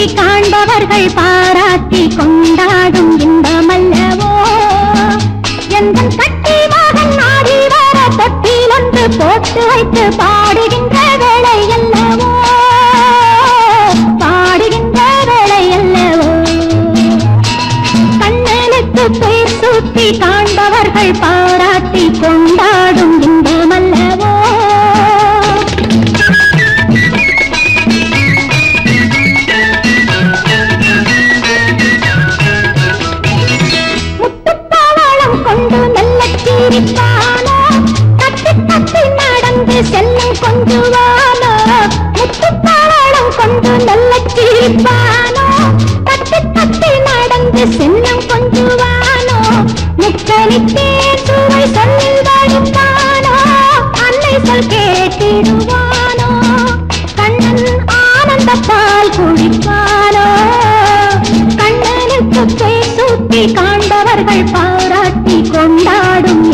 சூட்டி காண்பவர்கள் பாராட்டி கொண்டாடும் இன்பமல்லவோ? எந்த கட்டி மகன் ஆடி வர தொட்டில் ஒன்று போட்டு வைத்து பாடுகின்ற வேலை அல்லவோ பாடுகின்ற வேலை அல்லவோ கண்ணனுக்கு பேர் சூட்டி காண்பவர்கள் பாராட்டி கொண்டாடும் இன்ப முக்கணித்தே சுவை சொல்லில் வழிப்பானோ அன்னை சொல் கேட்டிடுவானோ? கண்ணன் குடிப்பானோ? கண்ணனுக்கு காண்பவர்கள் பாராட்டி கொண்டாடும்?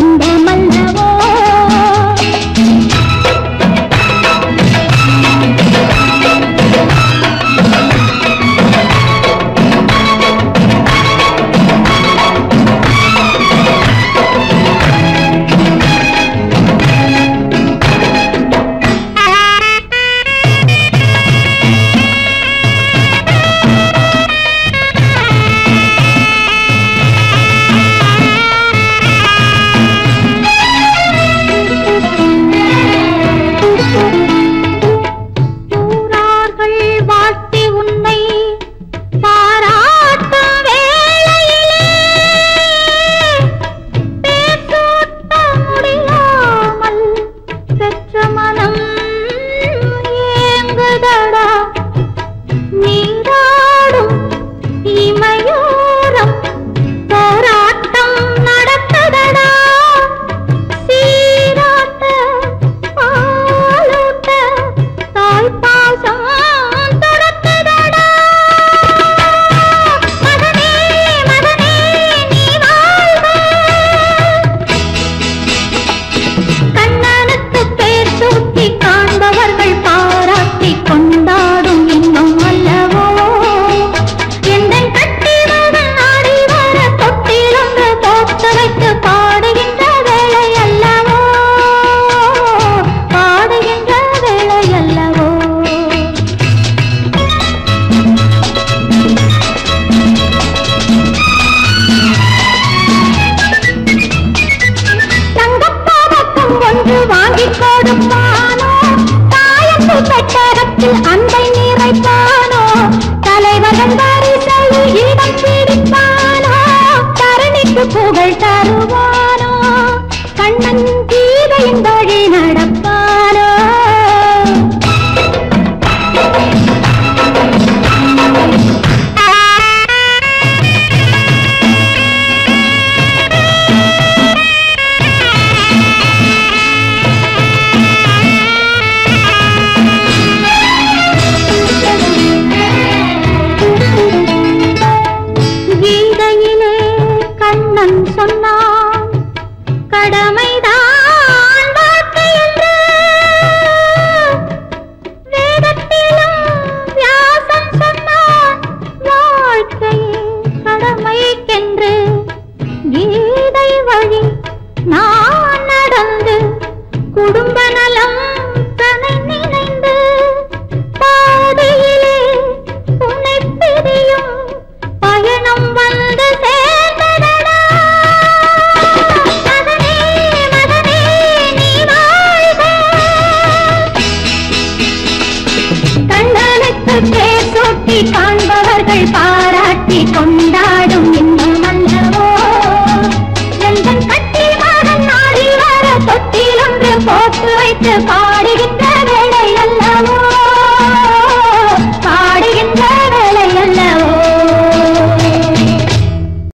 ihn an. வழி நான் நடந்து குடும்ப நலம் தனை நினைந்து பாதையிலே உன்னை பிரியும் பயணம் வந்து சேர்ந்ததடா. மகனே மகனே நீ வாழ்க. கண்ணனுக்கு பேர் காண்பவர்கள் பாராட்டி கொண்டாடும்